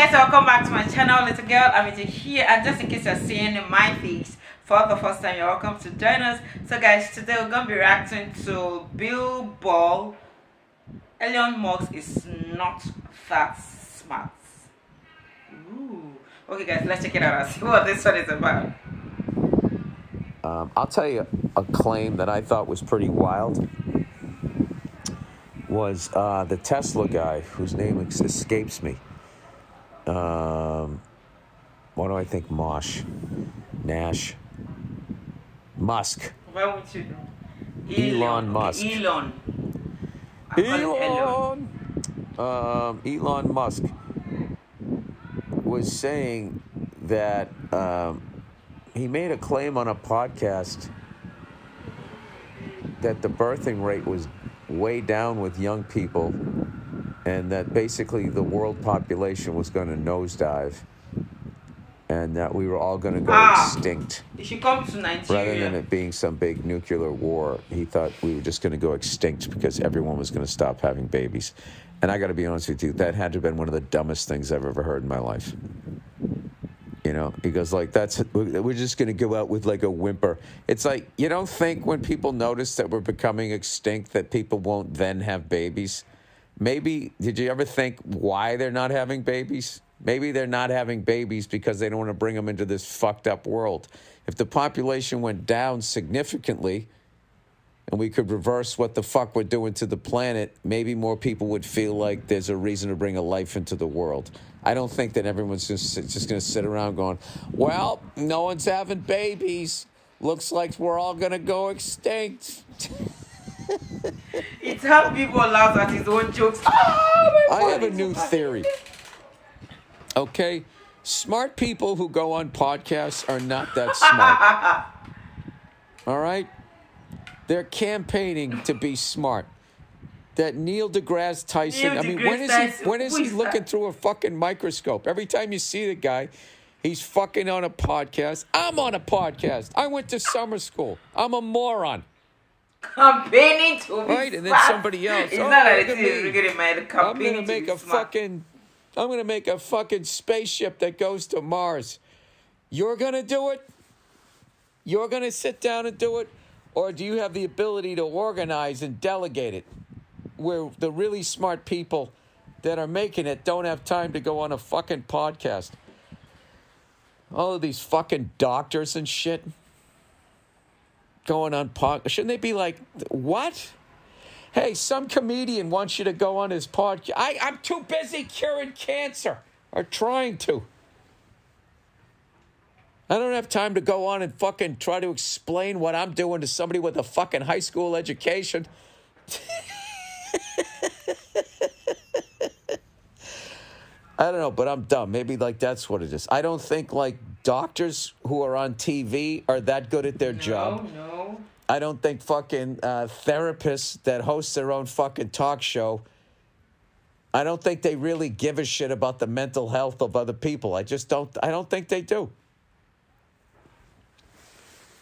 guys, welcome back to my channel, little girl. I'm here, and just in case you're seeing my face for the first time, you're welcome to join us. So, guys, today we're gonna be reacting to Bill Burr. Elon Musk is not that smart. Ooh. Okay, guys, let's check it out and see what this one is about. Um, I'll tell you a claim that I thought was pretty wild was uh, the Tesla guy whose name escapes me. Um, what do I think? Mosh, Nash, Musk, Why would you Elon Musk. Elon. I call it Elon. Um, Elon Musk was saying that um, he made a claim on a podcast that the birthing rate was way down with young people and that basically the world population was going to nosedive and that we were all going to go Ah. extinct You come to Nigeria. rather than it being some big nuclear war he thought we were just going to go extinct because everyone was going to stop having babies and i got to be honest with you that had to have been one of the dumbest things i've ever heard in my life you know he goes like that's we're just going to go out with like a whimper it's like you don't think when people notice that we're becoming extinct that people won't then have babies maybe did you ever think why they're not having babies maybe they're not having babies because they don't want to bring them into this fucked up world if the population went down significantly and we could reverse what the fuck we're doing to the planet, maybe more people would feel like there's a reason to bring a life into the world. I don't think that everyone's just, just going to sit around going, well, no one's having babies. Looks like we're all going to go extinct. It's how people laugh at his own jokes. Oh, I have a new theory. Okay? Smart people who go on podcasts are not that smart. All right? They're campaigning to be smart. That Neil deGrasse Tyson, Neil I mean, deGrasse when is Tyson, he when is who he is looking through a fucking microscope? Every time you see the guy, he's fucking on a podcast. I'm on a podcast. I went to summer school. I'm a moron. Campaigning to be Right, and then smart. somebody else, It's "Oh, not that look it's at me. really. I'm gonna make a smart. fucking I'm gonna make a fucking spaceship that goes to Mars. You're gonna do it? You're gonna sit down and do it? Or do you have the ability to organize and delegate it? Where the really smart people that are making it don't have time to go on a fucking podcast. All of these fucking doctors and shit going on pod shouldn't they be like what? Hey, some comedian wants you to go on his podcast. I'm too busy curing cancer or trying to. I don't have time to go on and fucking try to explain what I'm doing to somebody with a fucking high school education. I don't know, but I'm dumb. Maybe like that's what it is. I don't think like doctors who are on TV are that good at their job. No, no. I don't think fucking uh, therapists that host their own fucking talk show. I don't think they really give a shit about the mental health of other people. I just don't. I don't think they do.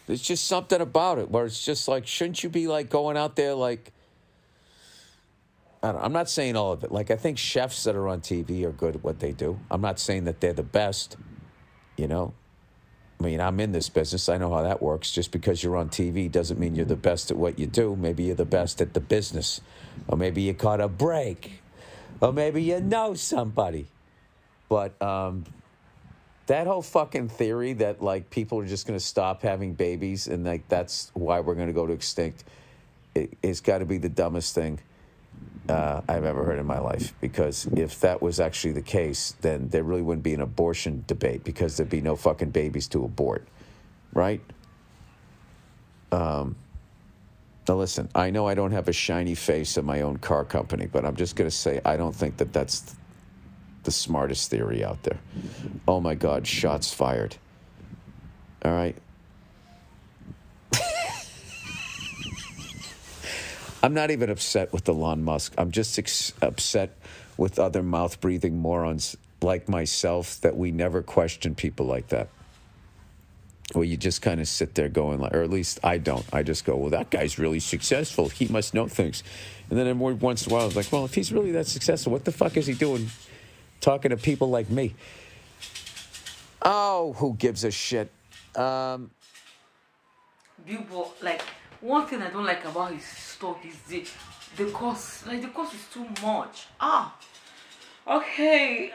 There's just something about it where it's just like, shouldn't you be like going out there like? I don't, I'm not saying all of it. Like I think chefs that are on TV are good at what they do. I'm not saying that they're the best. You know, I mean, I'm in this business. I know how that works. Just because you're on TV doesn't mean you're the best at what you do. Maybe you're the best at the business, or maybe you caught a break, or maybe you know somebody. But um, that whole fucking theory that like people are just going to stop having babies and like that's why we're going to go to extinct, it, it's got to be the dumbest thing uh, I've ever heard in my life. Because if that was actually the case, then there really wouldn't be an abortion debate because there'd be no fucking babies to abort, right? Um, now listen, I know I don't have a shiny face in my own car company, but I'm just going to say I don't think that that's the smartest theory out there. Oh my God, shots fired. All right. I'm not even upset with Elon Musk. I'm just ex- upset with other mouth breathing morons like myself that we never question people like that. Where you just kind of sit there going, like, or at least I don't. I just go, well, that guy's really successful. He must know things. And then every once in a while, I was like, well, if he's really that successful, what the fuck is he doing talking to people like me. Oh, who gives a shit? Um, like one thing I don't like about his stock is the the cost. Like the cost is too much. Ah, okay.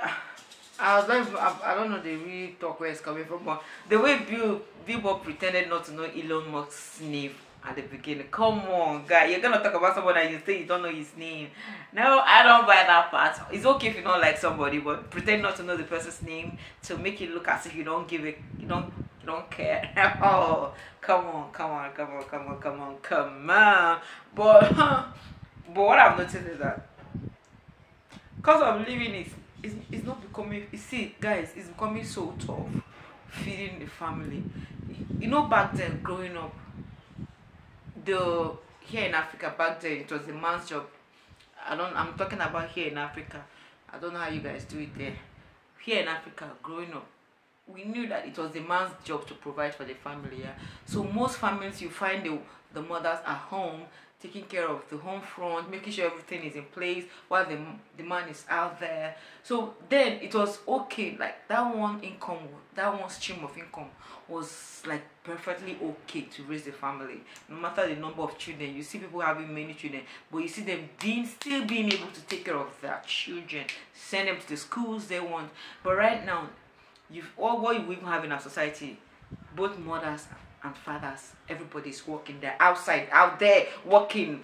I was like, I, I don't know the real talk where it's coming from, but the way Bill Billboard pretended not to know Elon Musk's name at the beginning. Come on, guy, you're gonna talk about somebody and you say you don't know his name. No, I don't buy that part. It's okay if you don't like somebody, but pretend not to know the person's name to make it look as if you don't give it, you don't, don't care. oh, come on, come on, come on, come on, come on, come on. But, but what I've noticed is that because of living is it's, it's not becoming you see guys it's becoming so tough feeding the family you know back then growing up the here in africa back then it was a man's job i don't i'm talking about here in africa i don't know how you guys do it there here in africa growing up we knew that it was the man's job to provide for the family yeah so most families you find the the mothers at home taking care of the home front, making sure everything is in place while the, the man is out there. So then it was okay, like that one income, that one stream of income was like perfectly okay to raise the family. No matter the number of children, you see people having many children, but you see them being still being able to take care of their children, send them to the schools they want. But right now, you've all what you even have in our society, both mothers and fathers everybody's working they're outside out there working.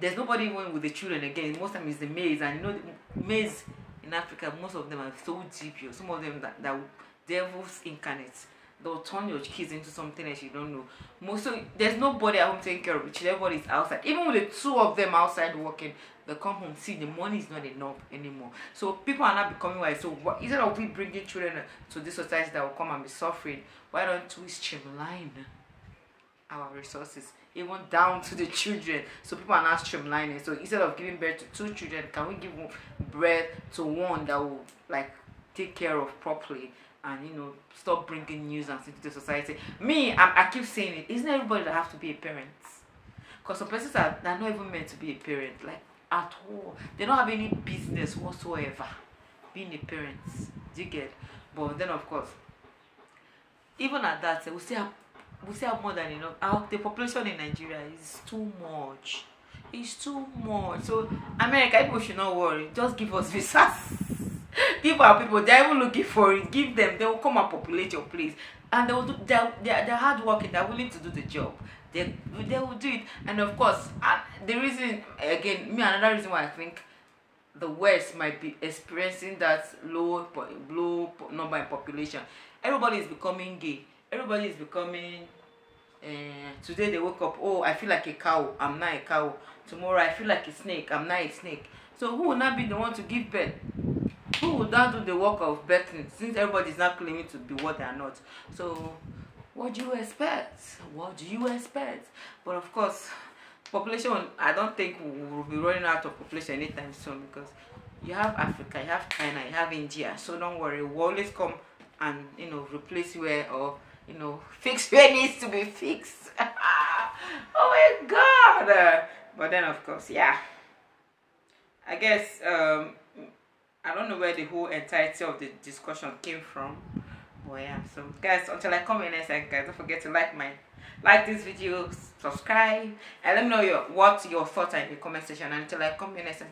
There's nobody even with the children again. Most time it's the maids and you know maids in africa most of them are so deep some of them that, that devils incarnate. They'll turn your kids into something else you don't know. Most of there's nobody at home taking care of it everybody's outside. Even with the two of them outside working they come home see the money is not enough anymore. So people are not becoming wise. So what, instead of we bringing children to this society that will come and be suffering why don't we streamline our resources even down to the children? So people are not streamlining. So instead of giving birth to two children can we give birth to one that will like take care of properly and you know stop bringing nuisance into the society? Me I, I keep saying it isn't everybody that have to be a parent? Because some persons are they're not even meant to be a parent. Like at all. They don't have any business whatsoever being a parent. Do you get? But then of course even at that we still have we still have more than enough. Our the population in nigeria is too much. It's too much. So america people should not worry. Just give us visas. Give our people. They're even looking for it. Give them. They will come and populate your place. And they will do they're, they're, they're hard working. They're willing to do the job they they will do it. And of course uh, the reason again me another reason why i think the west might be experiencing that low low number in population. Everybody is becoming gay. Everybody is becoming uh, today they wake up oh i feel like a cow. I'm not a cow. Tomorrow i feel like a snake. I'm not a snake. So who will not be the one to give birth? Who will not do the work of birthing since everybody is not claiming to be what they are not? So what do you expect what do you expect but of course population i don't think we will be running out of population anytime soon because you have africa you have china you have india so don't worry we'll always come and you know replace where or you know, fix where needs to be fixed. oh my god! but then, of course, yeah. I guess um, I don't know where the whole entirety of the discussion came from. But yeah, so guys, until I come in next time, guys, don't forget to like my like this video, subscribe, and let me know your what your thoughts are in the comment section. Until I come in next time.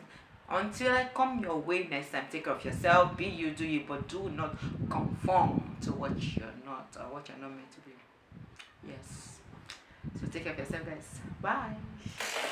Until I come your way next time, take care of yourself. Be you, do you, but do not conform to what you're not or what you're not meant to be. Yes. So take care of yourself, guys. Bye.